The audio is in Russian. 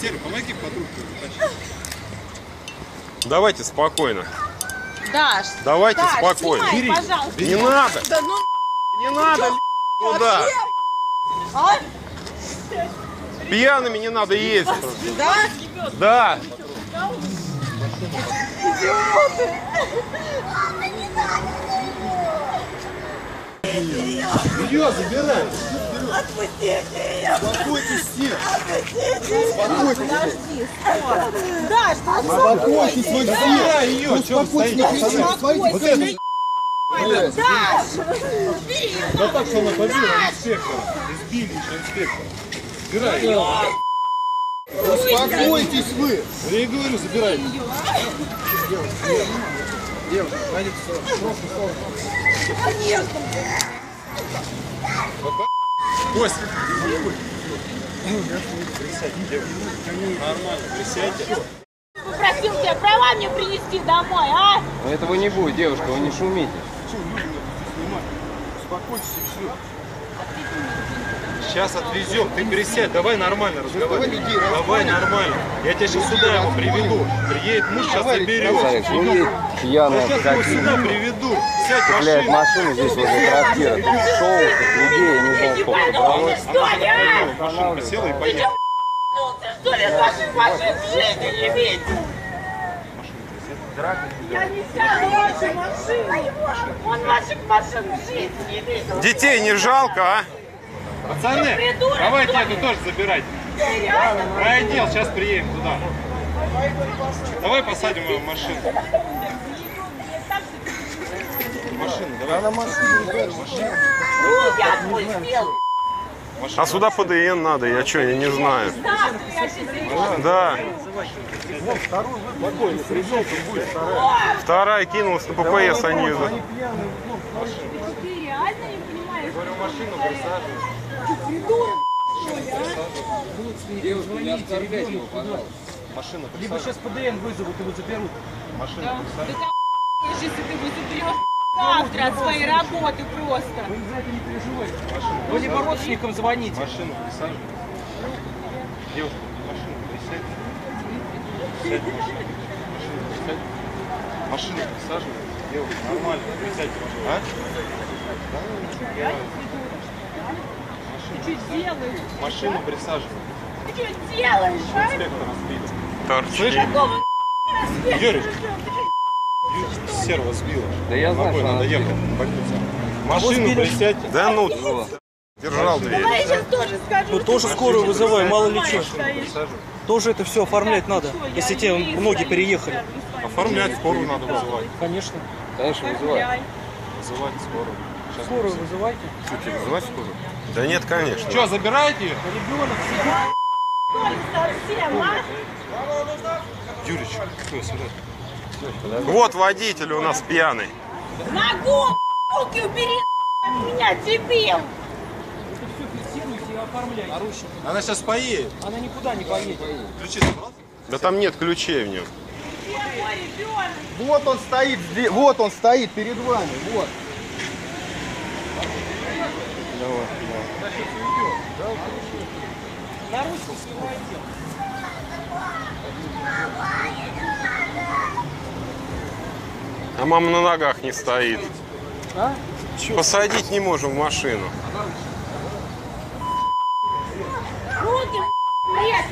Серый, помоги затащить. Давайте спокойно. Даш, Давайте Даш, спокойно. снимай, пожалуйста. Не надо. Да ну Не надо туда. а? Пьяными не надо ездить. Да? Да. Ее забирай. Отпустите ее! Успокойтесь все. Даш, ну Успокойтесь вы все. Ее. Че вы стоите? пацаны? Вот это. Да так, что она побила инспектора. Избили еще инспектора. Забирай ее. Успокойтесь вы! Я ей говорю, забирай. Костя. Нормально, присядьте. попросил тебя права мне принести домой, а? Но этого не будет, девушка, вы не шумите. Успокойтесь и все. Сейчас отвезем, ты присядь, давай нормально разговаривай. Давай нормально. Я тебя сейчас сюда его приведу. Приедет муж, сейчас заберет. Пьяная Сейчас в его сюда приведу. Сядь машину. машину здесь возле трактира. Тут шоу, тут людей, я не знаю, сколько Ебанулся, что ли, а? Машину присела и поехала. Что ли, с ваших машин в жизни не видел? Я не сяду в вашу машину. Он ваших машин в жизни не видел. Детей не жалко, а? Пацаны, придурок, давайте эту тоже забирайте. Реально Райотдел, сейчас приедем туда. Давай посадим ее в машину. Машину, давай. руки отпустил. А сюда ПДН надо, я что, я не знаю. Да. Вторая. Вторая кинулась на ППС, они... Ты реально не понимаешь? Говорю, машину присаживай. Девушка, не оскорбляйте его, пожалуйста. Машину Либо сейчас ПДН вызовут, его заберут. Машину Да присаживай. ты если ты заберешь завтра от своей работы просто. Вы за это не переживайте. Вы либо родственникам звоните. Машину присаживай. Девушка, машину присядь. Сядь в машину. Машину присядь. Машину присаживай. Девушка, нормально, присядь в машину. А? Да, что делаешь? Машину присаживай. Ты что делаешь, а? Инспектора сбили. Торчит. Слышишь? Какого Юрий, серва сбила. Да я знаю, Ногой надо ехать. Машину присядьте. Да ну, держал дверь. Давай я сейчас тоже скажу. Ну тоже скорую вызывай, мало ли что. Тоже это все оформлять надо, если те ноги переехали. Оформлять скорую надо вызывать. Конечно. Конечно, вызывай. Вызывать скорую. Скорую вызывайте. Вызывать скорую? Да нет, конечно. Что, забираете? Ребенок сидит. Совсем, а? Юрич, кто сюда? Вот водитель у нас пьяный. Ногу, руки убери от меня, дебил. Она сейчас поедет. Она никуда не поедет. Ключи забрал? Да там нет ключей в нем. Вот он стоит вот он стоит перед вами, вот. Наручники снимайте. А мама на ногах не стоит. А? Посадить не можем в машину. Руки, блядь.